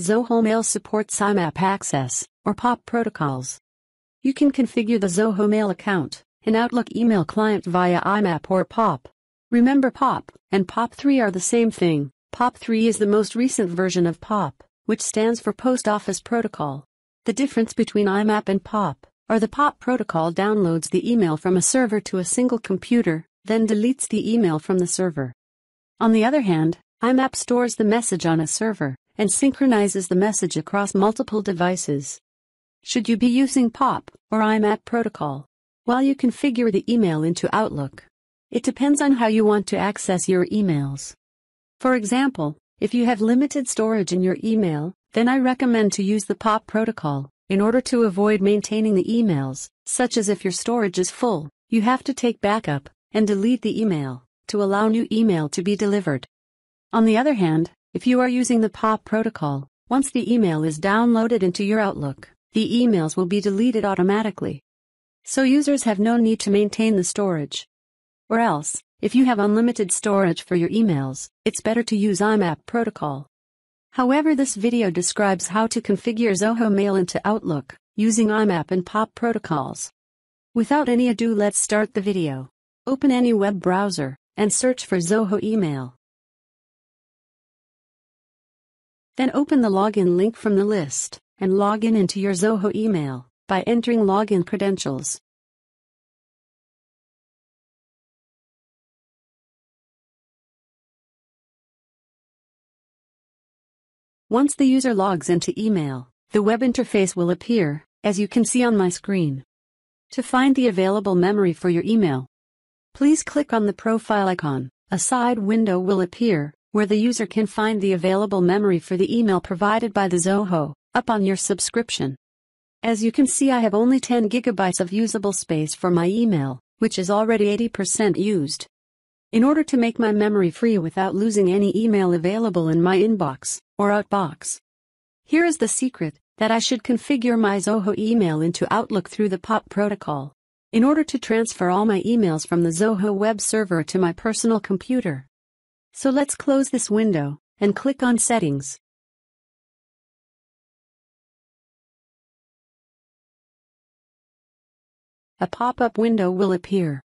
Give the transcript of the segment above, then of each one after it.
Zoho Mail supports IMAP access, or POP protocols. You can configure the Zoho Mail account, an Outlook email client via IMAP or POP. Remember POP and POP3 are the same thing. POP3 is the most recent version of POP, which stands for Post Office Protocol. The difference between IMAP and POP are the POP protocol downloads the email from a server to a single computer, then deletes the email from the server. On the other hand, IMAP stores the message on a server and synchronizes the message across multiple devices. Should you be using POP or IMAP protocol? While you configure the email into Outlook, it depends on how you want to access your emails. For example, if you have limited storage in your email, then I recommend to use the POP protocol in order to avoid maintaining the emails, such as if your storage is full, you have to take backup and delete the email to allow new email to be delivered. On the other hand, if you are using the POP protocol, once the email is downloaded into your Outlook, the emails will be deleted automatically. So users have no need to maintain the storage. Or else, if you have unlimited storage for your emails, it's better to use IMAP protocol. However this video describes how to configure Zoho Mail into Outlook, using IMAP and POP protocols. Without any ado let's start the video. Open any web browser, and search for Zoho Email. Then open the login link from the list, and log in into your Zoho email, by entering login credentials. Once the user logs into email, the web interface will appear, as you can see on my screen. To find the available memory for your email, please click on the profile icon. A side window will appear, where the user can find the available memory for the email provided by the Zoho, up on your subscription. As you can see I have only 10 gigabytes of usable space for my email, which is already 80% used. In order to make my memory free without losing any email available in my inbox, or Outbox. Here is the secret, that I should configure my Zoho email into Outlook through the POP protocol. In order to transfer all my emails from the Zoho web server to my personal computer. So let's close this window, and click on Settings. A pop-up window will appear.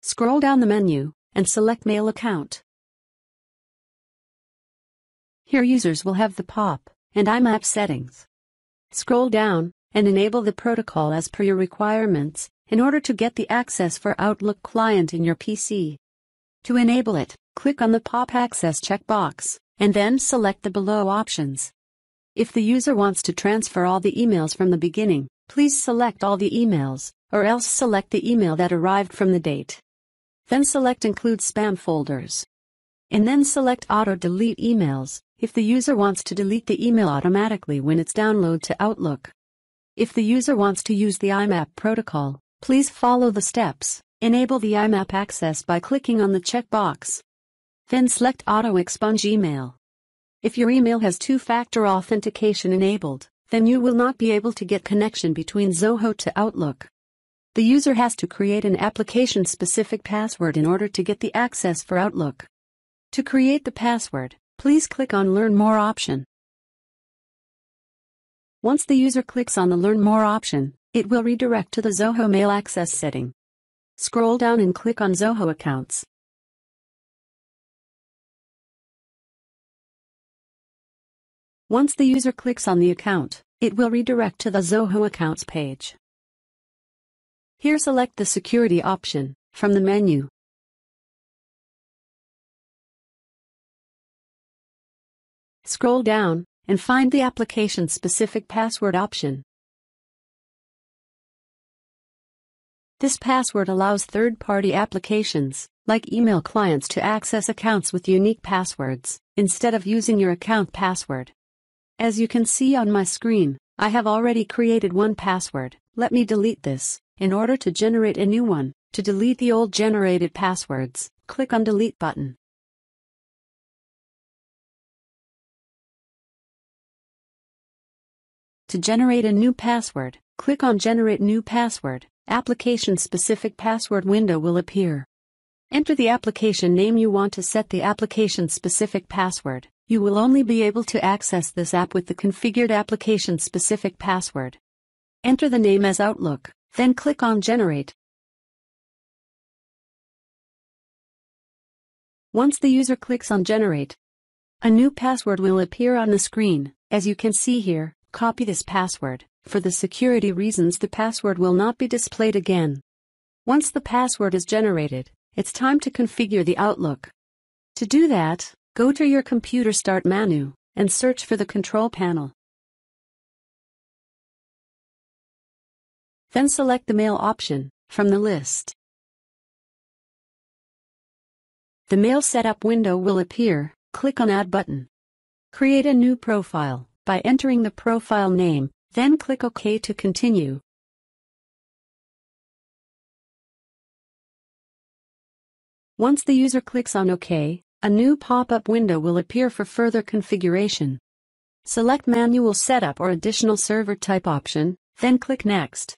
Scroll down the menu, and select Mail Account. Here users will have the POP and IMAP settings. Scroll down and enable the protocol as per your requirements in order to get the access for Outlook client in your PC. To enable it, click on the POP Access checkbox and then select the below options. If the user wants to transfer all the emails from the beginning, please select all the emails, or else select the email that arrived from the date. Then select Include Spam Folders. And then select Auto Delete Emails, if the user wants to delete the email automatically when it's downloaded to Outlook. If the user wants to use the IMAP protocol, please follow the steps. Enable the IMAP access by clicking on the checkbox. Then select Auto Expunge Email. If your email has two-factor authentication enabled, then you will not be able to get connection between Zoho to Outlook. The user has to create an application-specific password in order to get the access for Outlook. To create the password, Please click on Learn More option. Once the user clicks on the Learn More option, it will redirect to the Zoho Mail Access setting. Scroll down and click on Zoho Accounts. Once the user clicks on the account, it will redirect to the Zoho Accounts page. Here select the Security option from the menu. Scroll down and find the application-specific password option. This password allows third-party applications, like email clients to access accounts with unique passwords, instead of using your account password. As you can see on my screen, I have already created one password. Let me delete this. In order to generate a new one, to delete the old generated passwords, click on Delete button. To generate a new password, click on Generate New Password. Application-specific password window will appear. Enter the application name you want to set the application-specific password. You will only be able to access this app with the configured application-specific password. Enter the name as Outlook, then click on Generate. Once the user clicks on Generate, a new password will appear on the screen. As you can see here, copy this password. For the security reasons the password will not be displayed again. Once the password is generated, it's time to configure the Outlook. To do that, go to your computer start menu and search for the control panel. Then select the Mail option from the list. The Mail Setup window will appear, click on Add button. Create a new profile by entering the profile name, then click OK to continue. Once the user clicks on OK, a new pop-up window will appear for further configuration. Select Manual Setup or Additional Server Type option, then click Next.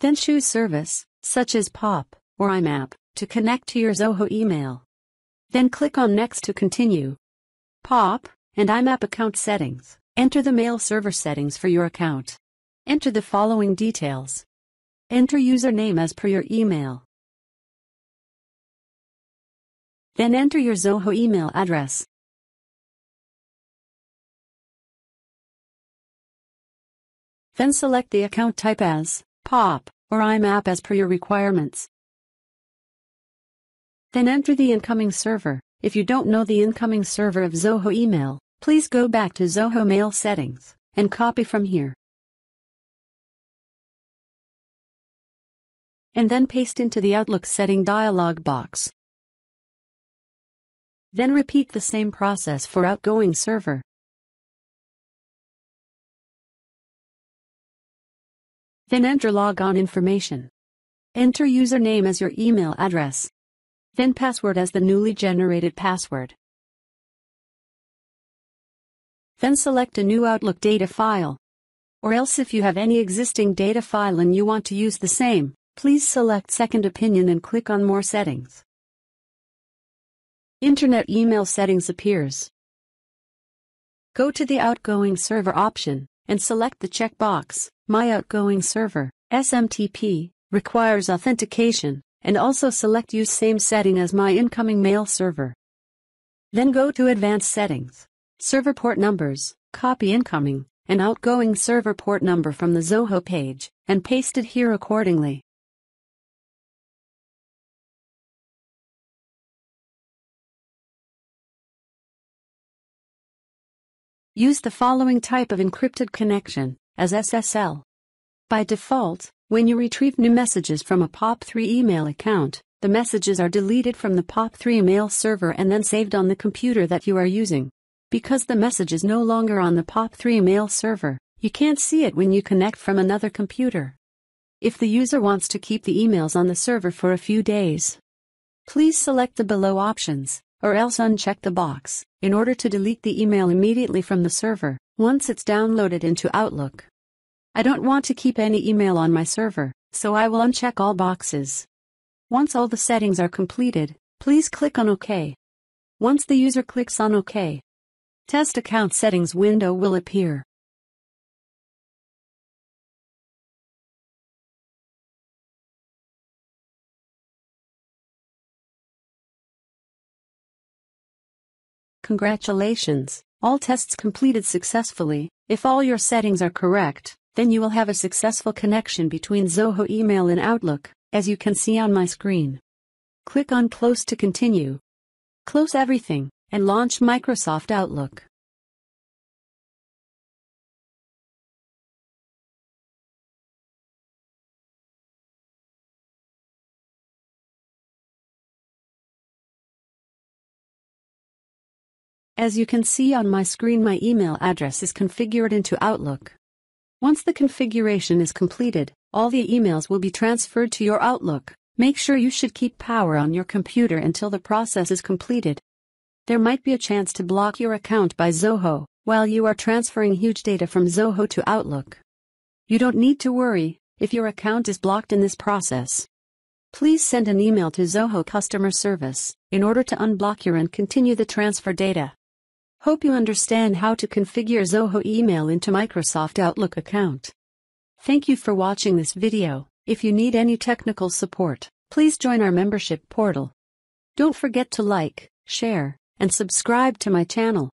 Then choose Service, such as POP or IMAP, to connect to your Zoho email. Then click on Next to continue. POP and IMAP account settings. Enter the mail server settings for your account. Enter the following details. Enter username as per your email. Then enter your Zoho email address. Then select the account type as POP or IMAP as per your requirements. Then enter the incoming server. If you don't know the incoming server of Zoho email, please go back to Zoho Mail settings and copy from here. And then paste into the Outlook setting dialog box. Then repeat the same process for outgoing server. Then enter logon information. Enter username as your email address. Then password as the newly generated password. Then select a new Outlook data file. Or else if you have any existing data file and you want to use the same, please select Second Opinion and click on More Settings. Internet email settings appears. Go to the outgoing server option and select the checkbox, My Outgoing Server, SMTP, requires authentication and also select Use same setting as my incoming mail server. Then go to Advanced Settings, Server Port Numbers, copy incoming and outgoing server port number from the Zoho page, and paste it here accordingly. Use the following type of encrypted connection as SSL. By default, when you retrieve new messages from a POP3 email account, the messages are deleted from the POP3 mail server and then saved on the computer that you are using. Because the message is no longer on the POP3 mail server, you can't see it when you connect from another computer. If the user wants to keep the emails on the server for a few days, please select the below options, or else uncheck the box, in order to delete the email immediately from the server, once it's downloaded into Outlook. I don't want to keep any email on my server, so I will uncheck all boxes. Once all the settings are completed, please click on OK. Once the user clicks on OK, Test Account Settings window will appear. Congratulations, all tests completed successfully. If all your settings are correct, then you will have a successful connection between Zoho Email and Outlook, as you can see on my screen. Click on Close to continue. Close everything, and launch Microsoft Outlook. As you can see on my screen my email address is configured into Outlook. Once the configuration is completed, all the emails will be transferred to your Outlook. Make sure you should keep power on your computer until the process is completed. There might be a chance to block your account by Zoho while you are transferring huge data from Zoho to Outlook. You don't need to worry, if your account is blocked in this process. Please send an email to Zoho customer service in order to unblock your and continue the transfer data. Hope you understand how to configure Zoho email into Microsoft Outlook account. Thank you for watching this video. If you need any technical support, please join our membership portal. Don't forget to like, share, and subscribe to my channel.